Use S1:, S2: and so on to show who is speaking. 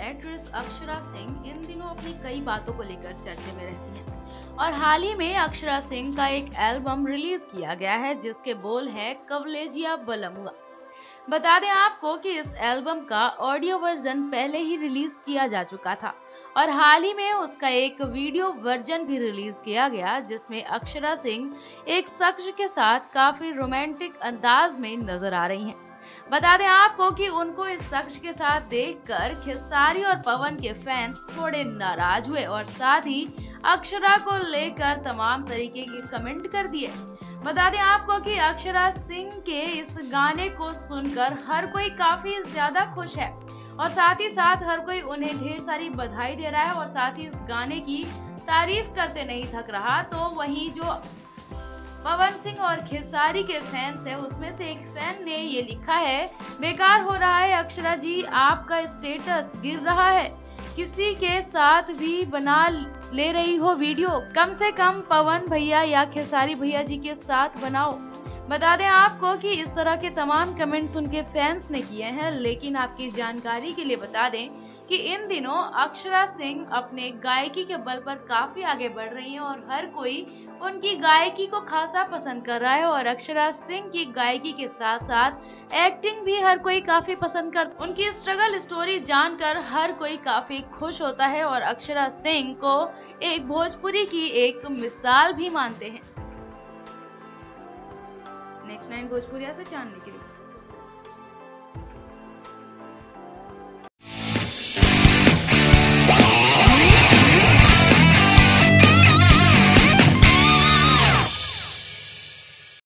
S1: Actress Akshara Singh इन दिनों अपनी कई बातों को लेकर चर्चे में रहती हैं। और हाल ही में अक्षरा सिंह का एक एल्बम रिलीज़ किया गया है, जिसके बोल है कवलेजिया बलमुआ। बता दें आपको कि इस एल्बम का ऑडियो वर्जन पहले ही रिलीज़ किया जा चुका था, और हाल ही में उसका एक वीडियो वर्जन भी रिलीज़ किया गया, जिसमें अक्षरा सिंह एक शख्स के साथ काफ़ी रोमांटिक अंदाज में नज़र आ रही हैं। बता दें आपको कि उनको इस शख्स के साथ देखकर खिसारी और पवन के फैंस थोड़े नाराज़ हुए और साथ ही अक्षरा को लेकर तमाम तरीके के कमेंट कर दिए। बता दें आपको कि अक्षरा सिंह के इस गाने को सुनकर हर कोई काफ़ी ज़्यादा खुश है और साथ ही साथ हर कोई उन्हें ढेर सारी बधाई दे रहा है और साथ ही इस गाने की तारीफ़ करते नहीं थक रहा तो वहीं जो पवन सिंह और खेसारी के फैंस है। उसमें से एक फ़ैन ने ये लिखा है, बेकार हो रहा है अक्षरा जी, आपका स्टेटस गिर रहा है। किसी के साथ भी बना ले रही हो वीडियो, कम से कम पवन भैया या खेसारी भैया जी के साथ बनाओ। बता दें आपको कि इस तरह के तमाम कमेंट्स उनके फैंस ने किए हैं, लेकिन आपकी जानकारी के लिए बता दें कि इन दिनों अक्षरा सिंह अपने गायकी के बल पर काफ़ी आगे बढ़ रही हैं और हर कोई उनकी गायकी को खासा पसंद कर रहा है और अक्षरा सिंह की गायकी के साथ साथ एक्टिंग भी हर कोई काफ़ी पसंद कर, उनकी स्ट्रगल स्टोरी जानकर हर कोई काफ़ी खुश होता है और अक्षरा सिंह को एक भोजपुरी की एक मिसाल भी मानते हैं। नेक्स्ट नाइन भोजपुरिया से जानने के लिए।